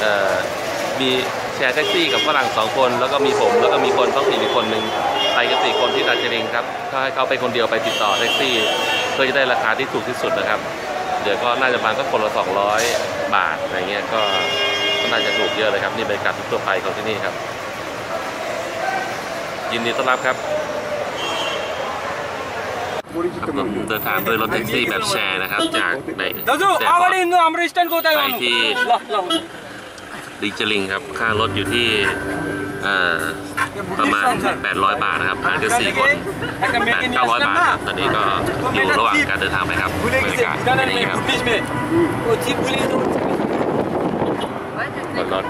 เอ่อมีแชร์แท็กซี่กับฝรั่งสองคน แล้วก็มีผมแล้วก็มีคนท้องถิ่นอีกคนหนึ่งไปกันสี่คนที่ดาจิลิงครับก็ให้เขาไปคนเดียวไปติดต่อแท็กซี่ เพื่อจะได้ราคาที่ถูกที่สุดนะครับ เดี๋ยวก็น่าจะประมาณสักคนละ200บาทอะไรเงี้ยก็ก็น่าจะถูกเยอะเลยครับนี่บรรยากาศทั่วไปของที่นี่ครับ ยินดีต้อนรับครับ ครับมเดินทางดยรถแท็กซี่แบบแชร์นะครับ จากในไปที่ดิจิลิงครับ ค่ารถอยู่ที่ประมาณ 800 บาทนะครับทานกัน4คน8 900 บาท ตอนนี้ก็อยู่ระหว่างการเดินทางไปครับบรรยากาศนี้ครับร้อน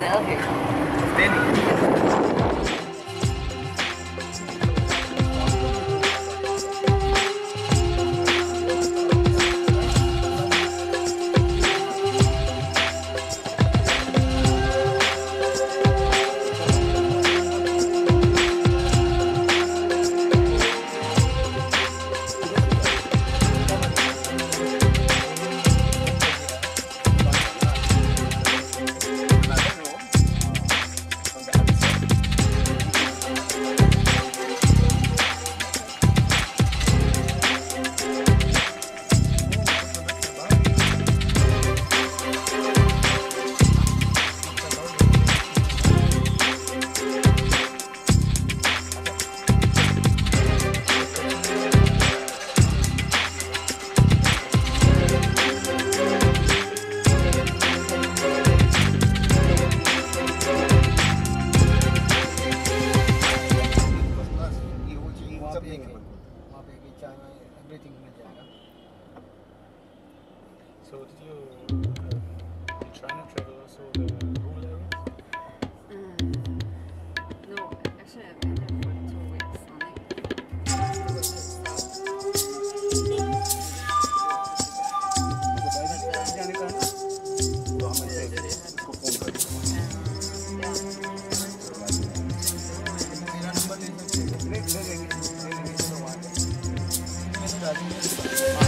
मैं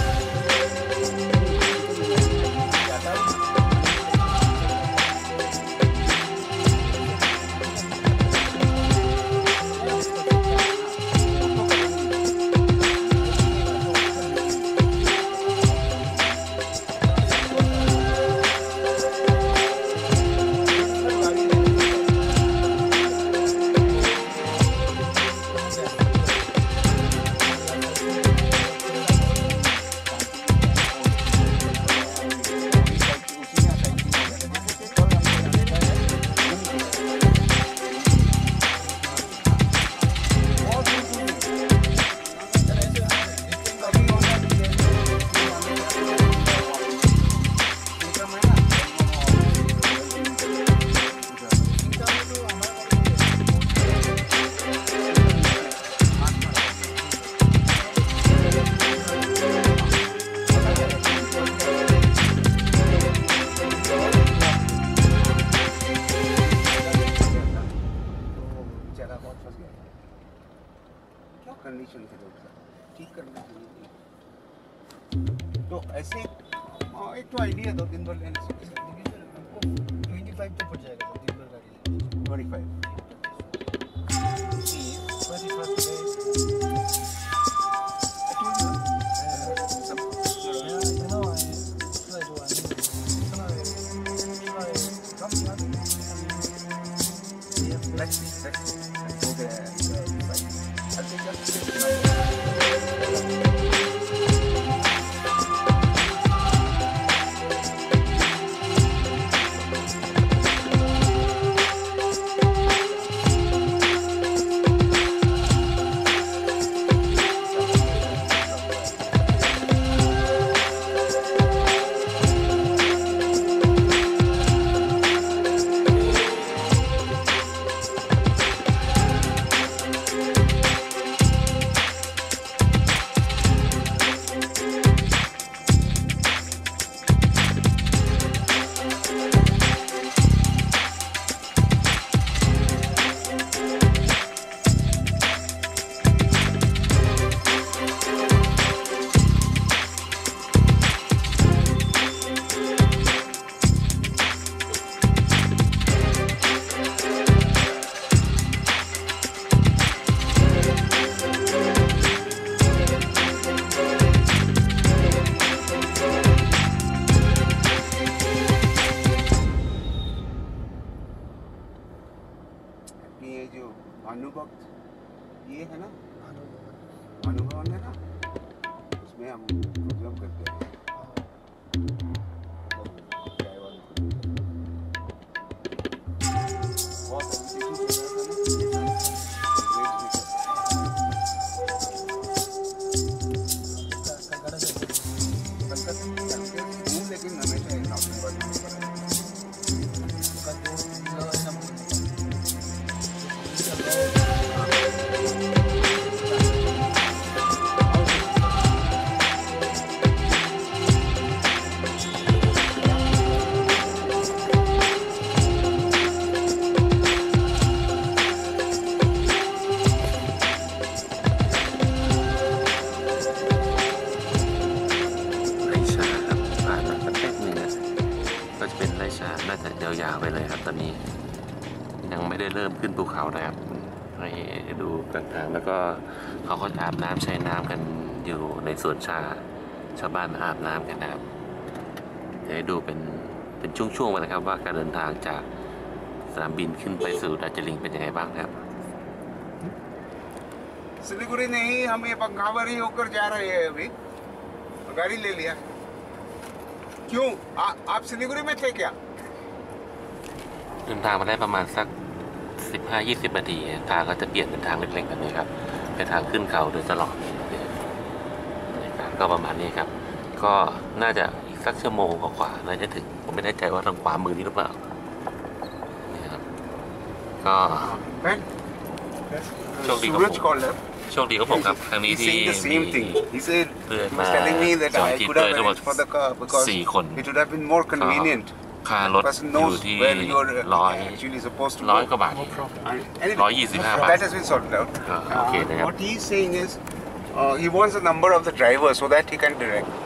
क्या कंडीशन थी डॉक्टर ठीक करना चाहिए तो ऐसे हाँ, एक तो आइडिया दो दिन भर लेने से ट्वेंटी फाइव तो पड़ जाएगा दिन भर गाड़ी ट्वेंटी फाइव उसमें हम प्रोग्राम करते हैं ในสวนชา ชาวบ้านอาบน้ำกันนะครับเดี๋ยวให้ดูเป็นเป็นช่วงๆไปนะครับ ว่าการเดินทางจากสนามบินขึ้นไปสู่ดาร์จิลิงเป็นยังไงบ้างครับ सिलीगुड़ी नहीं हम ये पंखावर ही होकर जा रहे हैं अभी गाड़ी ले लिया क्यों आ, आप सिलीगुड़ी में थे क्या เดินทางมาได้ประมาณสัก 15-20 นาที ทางก็จะเปลี่ยนเป็นทางเล็กๆแบบนี้ครับ เป็นทางขึ้นเขาโดยตลอดบรรยา กาศก็ประมาณนี้ครับ ก็น่าจะอีกสักชั่วโมงกว่าๆน่าจะถึง ผมไม่แน่ใจว่าทางขวามือนี้หรือเปล่านี่ครับก็ Ben? Chok di Suraj kapo. called up. โชคดีของผมครับครั้งนี้ He's ที่ saying the same มี thing. He said, เพื่อน he มา was telling me that จอง I ทริป could ด้วย have ทั้งหมด arranged for the car because สี่คน it would have been more convenient. ค่ารถ Person อยู่ knows ที่ where you're ร้อย actually supposed to ร้อย go. กว่าบาท No problem. And anyway, ร้อยยี่สิบห้าบาท that has been sorted out. Ah, okay, Uh, then. Uh, he wants the number of the driver so that he can direct.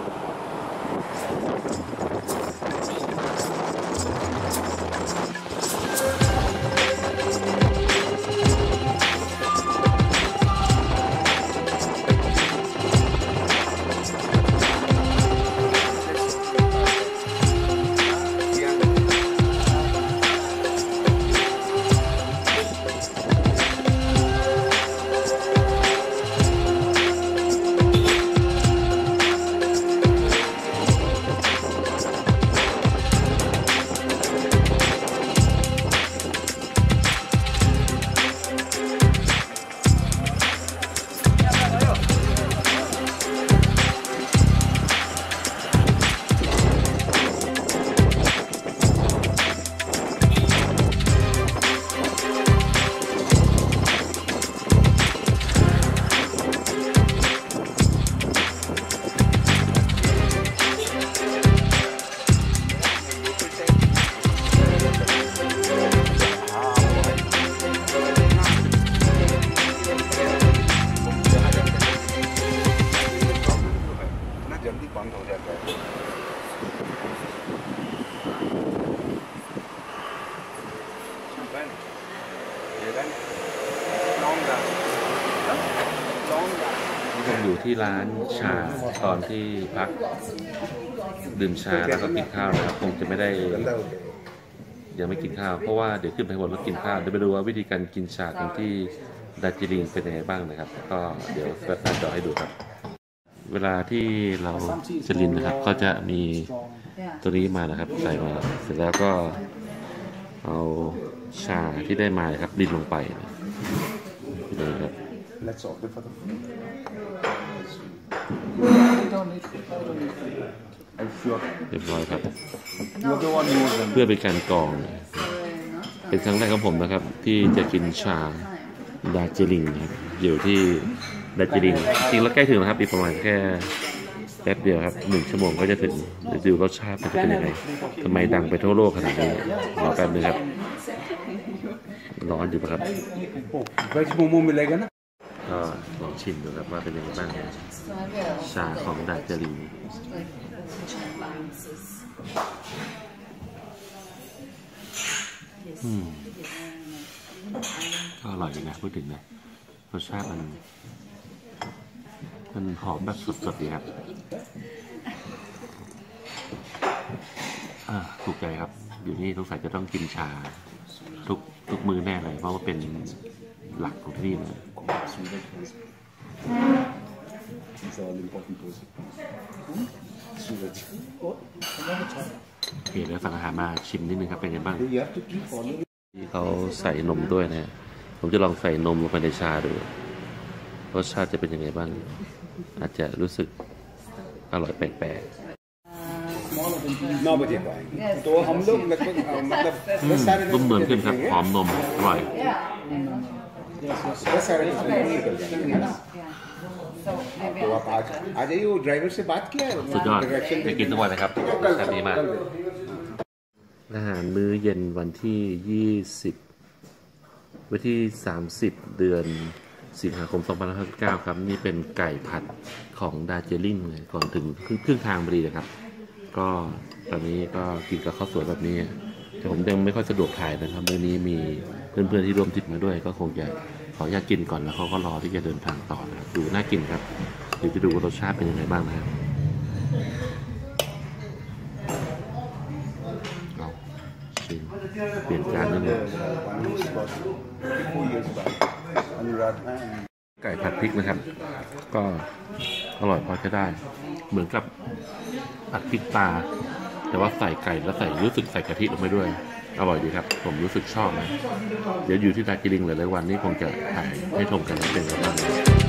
ดื่มชาแล้วก็กินข้าวนะครับคงจะไม่ได้ยังไม่กินข้าวเพราะว่าเดี๋ยวขึ้นไปบนแล้วกินข้าวเดี๋ยวไปดูว่าวิธีการกินชาของที่ดาจิลิงเป็นยังไงบ้างนะครับ ก็เดี๋ยวแป๊บนึงจะให้ดูครับ เวลาที่เราจะลินนะครับ ก็จะมีตัวนี้มานะครับ ใส่มาเสร็จแล้วก็เอาชาที่ได้มาครับดินลงไปเลยครับ Let's open for them. เรียบร้อยครับเพื่อเป็นการกรอง เป็นครั้งแรกของผมนะครับ ที่จะกินชาดาจิลิงครับอยู่ที่ดาจิลิงจริงแล้วใกล้ถึงนะครับอีกประมาณแค่แป๊บเดียวครับหนึ่งชั่วโมงก็จะถึงเดี๋ยวดูรสชาติมันจะเป็นยังไงทำไมดังไปทั่วโลกขนาดนี้รอแป๊บนึงครับ ร้อนอยู่ปะครับไปชิมมุมเป็นอะไรกันนะก็ลองชิมดูครับว่าเป็นยังไงบ้างชาของดาจิลิง like balances. อืมก็อร่อยดีนะพูดถึงนะรสชาติมันมันหอมแบบสดๆดีครับถูกใจครับ อยู่นี่ทุกสายจะต้องกินชา ทุกทุกมือแน่เลย เพราะว่าเป็นหลักของที่นี่เลย These are โอเคเดี๋ยวสั่งอาหารมาชิมนิดนึงครับเป็นยังไงบ้างเขาใส่นมด้วยนะผมจะลองใส่นมลงไปในชาดูรสชาติจะเป็นยังไงบ้าง อาจจะรู้สึกอร่อยแปลกๆตัวหอมนมนุ่มเหมือนกันครับหอมนมอร่อย तो आप आज आ जाइए वो ड्राइवर से बात किया है สุดยอด डायरेक्शन ไปกินทุกวันนะครับ कल แบบนี้มาก कल อาหารมื้อเย็นวันที่ 20 วันที่ 30 เดือนสิงหาคม 2559 ครับ นี่เป็นไก่ผัดของดาเจลิงเลยก่อนถึงครึ่งครึ่งทางพอดีเลยครับ ก็ตอนนี้ก็กินกับข้าวสวยแบบนี้ แต่ผมยังไม่ค่อยสะดวกถ่ายนะครับมื้อนี้มีเพื่อนๆที่ร่วมทริปมาด้วย ก็คงจะข ออนุญาตกินก่อนแล้วเขาก็รอที่จะเดินทางต่อนะดูน่ากินครับเดี๋ยวไปดูรสชาติเป็นยังไงบ้างนะครับเอาชิมเปลี่ยนจานนิดนึงไก่ผัดพริกนะครับ ก็อร่อยพอจะได้ เหมือนกับผัดพริกตา แต่ว่าใส่ไก่แล้วใส่รู้สึกใส่กะทิลงไปด้วย อร่อยดีครับ ผมรู้สึกชอบนะ เดี๋ยวอยู่ที่ดากิลิงหลายๆวันนี้คงจะถ่ายให้ชมกันเป็นระยะ